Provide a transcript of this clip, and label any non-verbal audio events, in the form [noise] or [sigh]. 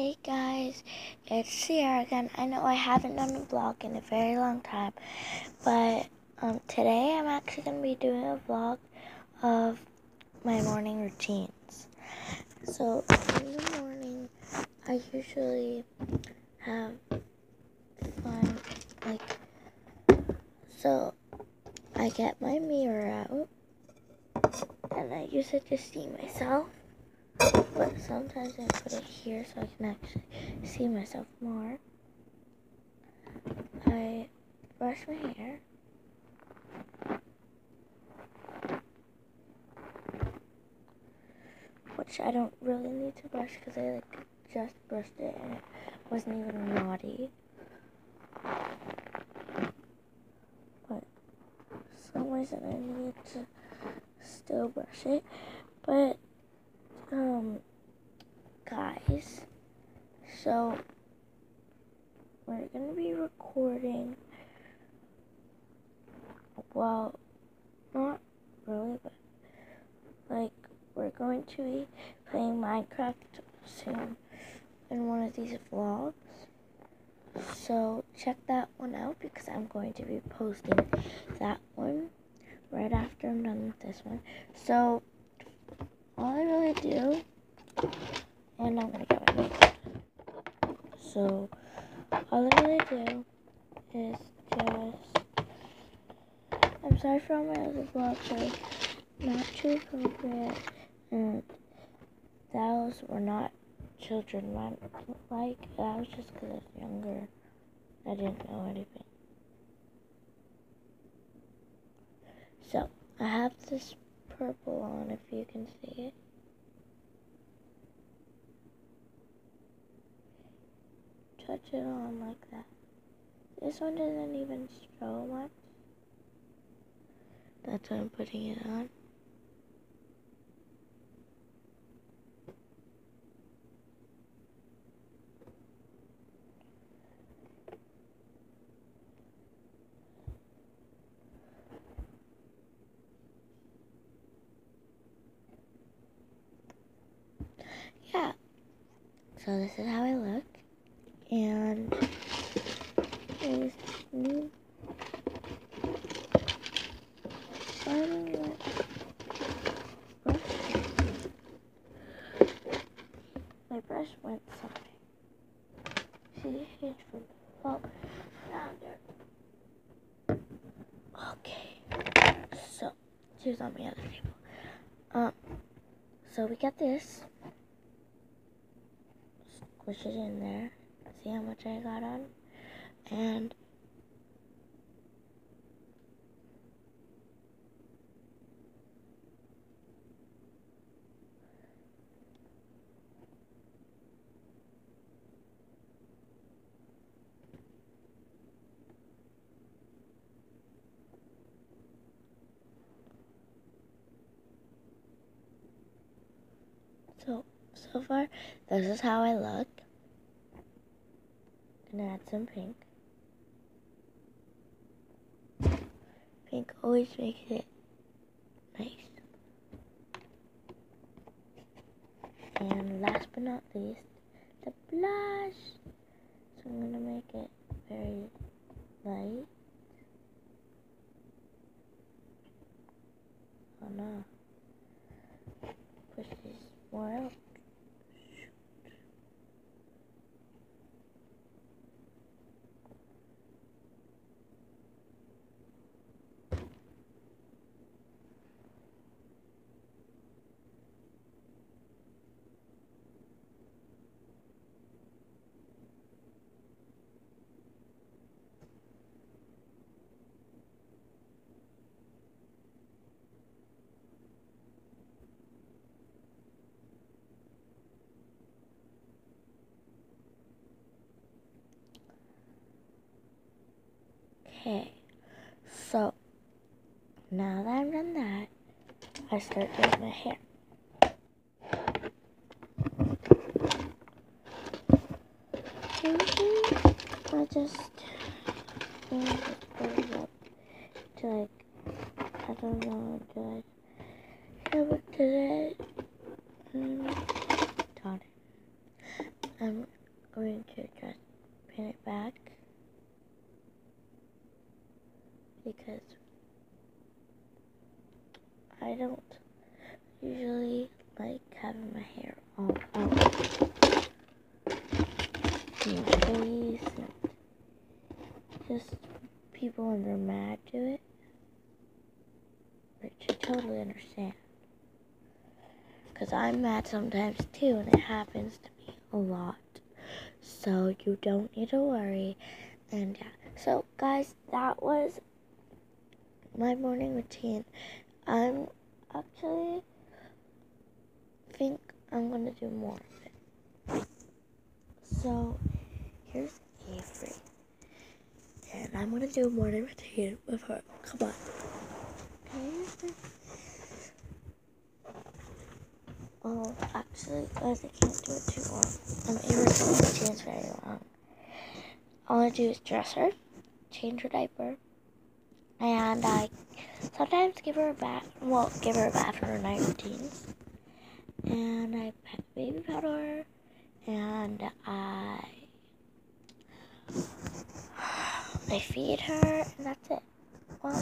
Hey guys, it's Sierra again. I know I haven't done a vlog in a very long time, but um, today I'm actually going to be doing a vlog of my morning routines. So in the morning, I usually have fun, like, so I get my mirror out, and I use it to see myself but sometimes I put it here so I can actually see myself more. I brush my hair. Which I don't really need to brush because I like just brushed it and it wasn't even naughty. But for some reason I needed to still brush it. But um, guys, so we're gonna be recording. Well, not really, but like we're going to be playing Minecraft soon in one of these vlogs. So check that one out because I'm going to be posting that one right after I'm done with this one. So all I really do, and I'm gonna get my makeup. So, all I really do is just, I'm sorry for all my other vlogs, they're not too appropriate, and those were not children like, that was just because I was younger. I didn't know anything. So, I have this purple on if you can see it. Touch it on like that. This one doesn't even show much. That's why I'm putting it on. yeah. So this is how I look. And there's new My brush went somewhere. See, huge from now there. Okay. So, she's on the other table. Um, so we got this push it in there. See how much I got on? And So, so far, this is how I look. Gonna add some pink. Pink always makes it nice. And last but not least, the blush. So I'm gonna make it very light. Oh no. Push this more out. Okay, so now that I've done that, I start doing my hair. I just up to like, I don't know, to like, yeah, but today, um, darn it. I'm going to just pin it back because I don't usually like having my hair all out in my face and just people when they're mad do it, which I totally understand. Because I'm mad sometimes too, and it happens to me a lot. So you don't need to worry. And yeah. So guys, that was my morning routine. I'm actually think I'm gonna do more of it. So here's Avery. And I'm gonna do a morning routine with her. Come on. Okay. Oh, actually, guys, I can't do it too long. I'm irritating the routines very long. All I do is dress her, change her diaper, and I sometimes give her a bath. Well, give her a bath for her night routines. And I pet baby powder and I [sighs] I feed her, and that's it. Well,